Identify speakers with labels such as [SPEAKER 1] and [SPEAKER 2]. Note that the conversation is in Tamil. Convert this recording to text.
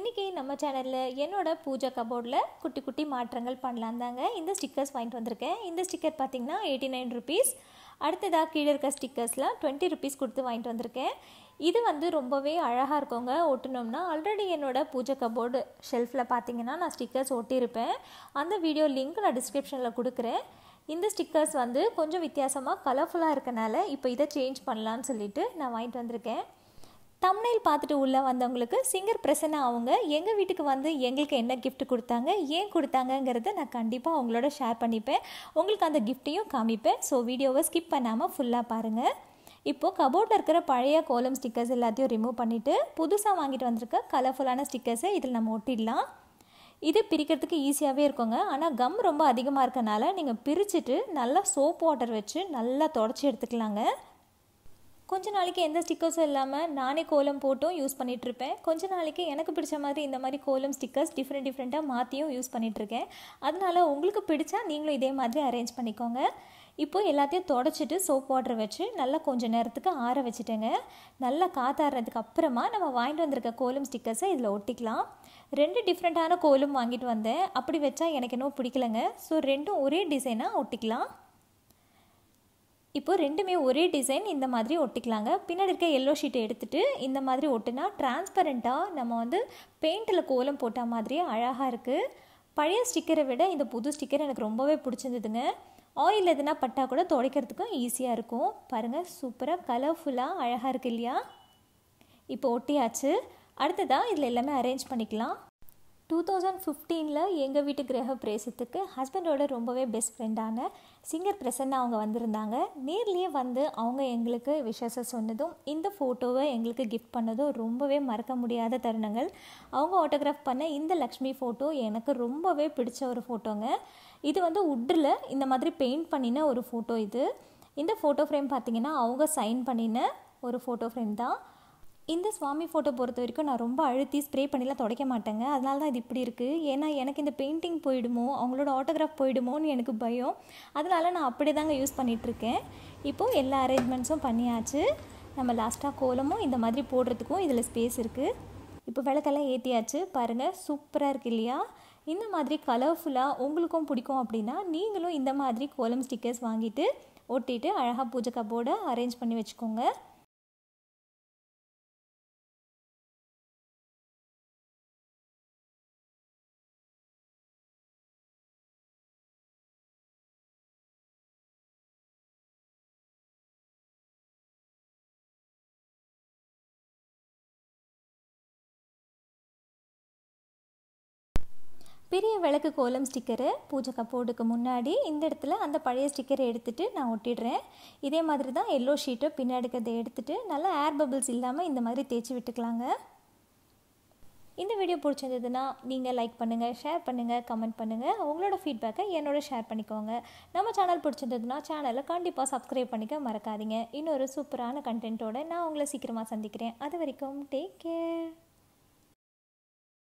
[SPEAKER 1] இன்றைக்கி நம்ம சேனலில் என்னோட பூஜா கபோர்டில் குட்டி குட்டி மாற்றங்கள் பண்ணலாம் தாங்க இந்த ஸ்டிக்கர்ஸ் வாங்கிட்டு வந்திருக்கேன். இந்த ஸ்டிக்கர் பார்த்தீங்கன்னா எயிட்டி நைன் ருபீஸ் அடுத்ததாக கீழே இருக்க ஸ்டிக்கர்ஸ்லாம் டுவெண்ட்டி ருபீஸ் கொடுத்து வாங்கிட்டு வந்திருக்கேன். இது வந்து ரொம்பவே அழகாக இருக்குங்க. ஒட்டினோம்னா ஆல்ரெடி என்னோடய பூஜை கபோர்டு ஷெல்ஃபில் பார்த்தீங்கன்னா நான் ஸ்டிக்கர்ஸ் ஒட்டியிருப்பேன். அந்த வீடியோ லிங்க் நான் டிஸ்கிரிப்ஷனில் கொடுக்குறேன். இந்த ஸ்டிக்கர்ஸ் வந்து கொஞ்சம் வித்தியாசமாக கலர்ஃபுல்லாக இருக்கனால இப்போ இதை சேஞ்ச் பண்ணலான்னு சொல்லிட்டு நான் வாங்கிட்டு வந்திருக்கேன். தம்னையில் பார்த்துட்டு உள்ளே வந்தவங்களுக்கு சிங்கர் பிரசன்னா அவங்க எங்கள் வீட்டுக்கு வந்து எங்களுக்கு என்ன கிஃப்ட் கொடுத்தாங்க ஏன் கொடுத்தாங்கங்கிறத நான் கண்டிப்பாக அவங்களோட ஷேர் பண்ணிப்பேன். உங்களுக்கு அந்த கிஃப்ட்டையும் காமிப்பேன். ஸோ வீடியோவை ஸ்கிப் பண்ணாமல் ஃபுல்லாக பாருங்கள் இப்போது கபோர்டில் இருக்கிற பழைய கோலம் ஸ்டிக்கர்ஸ் எல்லாத்தையும் ரிமூவ் பண்ணிவிட்டு புதுசாக வாங்கிட்டு வந்திருக்க கலர்ஃபுல்லான ஸ்டிக்கர்ஸை இதில் நம்ம ஒட்டிடலாம். இது பிரிக்கிறதுக்கு ஈஸியாகவே இருக்குங்க. ஆனால் கம் ரொம்ப அதிகமாக இருக்கனால நீங்கள் பிரிச்சுட்டு நல்லா சோப் வாட்டர் வச்சு நல்லா தொடச்சி எடுத்துக்கலாங்க. கொஞ்ச நாளைக்கு எந்த ஸ்டிக்கர்ஸும் இல்லாமல் நானே கோலம் போட்டும் யூஸ் பண்ணிகிட்ருப்பேன் கொஞ்ச நாளைக்கு எனக்கு பிடிச்ச மாதிரி இந்த மாதிரி கோலம் ஸ்டிக்கர்ஸ் டிஃப்ரெண்ட் டிஃப்ரெண்ட்டாக மாற்றியும் யூஸ் பண்ணிகிட்ருக்கேன் அதனால் உங்களுக்கு பிடிச்சா நீங்களும் இதே மாதிரி அரேஞ்ச் பண்ணிக்கோங்க. இப்போ எல்லாத்தையும் தொடச்சிட்டு சோப் வாட்டர் வச்சு நல்லா கொஞ்சம் நேரத்துக்கு ஆற வச்சுட்டேங்க. நல்லா காத்தாடுறதுக்கு அப்புறமா நம்ம வாங்கிட்டு வந்திருக்க கோலம் ஸ்டிக்கர்ஸை இதில் ஒட்டிக்கலாம். ரெண்டு டிஃப்ரெண்ட்டான கோலம் வாங்கிட்டு வந்தேன். அப்படி வச்சா எனக்கு இன்னும் பிடிக்கலங்க. ஸோ ரெண்டும் ஒரே டிசைனாக ஒட்டிக்கலாம். இப்போ ரெண்டுமே ஒரே டிசைன் இந்த மாதிரி ஒட்டிக்கலாங்க. பின்னாடி இருக்க எல்லோ ஷீட்டை எடுத்துகிட்டு இந்த மாதிரி ஒட்டுனா டிரான்ஸ்பரண்ட்டாக நம்ம வந்து பெயிண்டில் கோலம் போட்ட மாதிரியே அழகாக இருக்குது பழைய ஸ்டிக்கரை விட இந்த புது ஸ்டிக்கர் எனக்கு ரொம்பவே பிடிச்சிருந்ததுங்க. ஆயில் எதுனா பட்டா கூட துடைக்கிறதுக்கும் ஈஸியாக இருக்கும். பாருங்கள் சூப்பராக கலர்ஃபுல்லாக அழகாக இருக்கு இல்லையா? இப்போ ஒட்டியாச்சு. அடுத்ததாக இதில் எல்லாமே அரேஞ்ச் பண்ணிக்கலாம். டூ தௌசண்ட் ஃபிஃப்டீனில் எங்கள் வீட்டு கிரக பிரேசத்துக்கு ஹஸ்பண்டோட ரொம்பவே பெஸ்ட் ஃப்ரெண்டான சிங்கர் பிரசன்னா அவங்க வந்திருந்தாங்க. நேர்லேயே வந்து அவங்க எங்களுக்கு விஷஸை சொன்னதும் இந்த ஃபோட்டோவை எங்களுக்கு கிஃப்ட் பண்ணதும் ரொம்பவே மறக்க முடியாத தருணங்கள். அவங்க ஆட்டோகிராஃப் பண்ண இந்த லக்ஷ்மி ஃபோட்டோ எனக்கு ரொம்பவே பிடிச்ச ஒரு ஃபோட்டோங்க இது வந்து உட்டில் இந்த மாதிரி பெயிண்ட் பண்ணின ஒரு ஃபோட்டோ இது. இந்த ஃபோட்டோ ஃப்ரேம் பார்த்திங்கன்னா அவங்க சைன் பண்ணின ஒரு ஃபோட்டோ ஃப்ரேம் தான். இந்த சுவாமி ஃபோட்டோ பொறுத்த வரைக்கும் நான் ரொம்ப அழுத்தி ஸ்ப்ரே பண்ணிலாம் துடைக்க மாட்டேங்க. அதனால தான் இது இப்படி இருக்குது ஏன்னா எனக்கு இந்த பெயிண்டிங் போயிடுமோ அவங்களோட ஆட்டோகிராஃப் போயிடுமோன்னு எனக்கு பயம். அதனால நான் அப்படி தாங்க யூஸ் பண்ணிகிட்ருக்கேன் இப்போது எல்லா அரேஞ்ச்மெண்ட்ஸும் பண்ணியாச்சு. நம்ம லாஸ்ட்டாக கோலமும் இந்த மாதிரி போடுறதுக்கும் இதில் ஸ்பேஸ் இருக்குது இப்போ விளக்கெல்லாம் ஏற்றியாச்சு பாருங்கள் சூப்பராக இருக்கு இல்லையா? இந்த மாதிரி கலர்ஃபுல்லாக உங்களுக்கும் பிடிக்கும் அப்படின்னா நீங்களும் இந்த மாதிரி கோலம் ஸ்டிக்கர்ஸ் வாங்கிட்டு ஒட்டிட்டு அழகாக பூஜை கப்போர்டை அரேஞ்ச் பண்ணி வச்சுக்கோங்க. பெரிய விளக்கு கோலம் ஸ்டிக்கரு பூஜை கப்போர்டுக்கு முன்னாடி இந்த இடத்துல அந்த பழைய ஸ்டிக்கரை எடுத்துகிட்டு நான் ஒட்டிடுறேன். இதே மாதிரி தான் எல்லோ ஷீட்டோ பின்னாடி இருக்கிறத எடுத்துகிட்டு நல்லா ஏர் பபிள்ஸ் இல்லாமல் இந்த மாதிரி தேய்ச்சி விட்டுக்கலாங்க. இந்த வீடியோ பிடிச்சிருந்ததுன்னா நீங்கள் லைக் பண்ணுங்கள் ஷேர் பண்ணுங்கள் கமெண்ட் பண்ணுங்கள் உங்களோட ஃபீட்பேக்கை என்னோட ஷேர் பண்ணிக்கோங்க. நம்ம சேனல் பிடிச்சிருந்ததுன்னா சேனலை கண்டிப்பாக சப்ஸ்கிரைப் பண்ணிக்க மறக்காதீங்க. இன்னொரு சூப்பரான கண்டென்ட்டோடு நான் உங்களை சீக்கிரமாக சந்திக்கிறேன். அது வரைக்கும் டேக் கேர்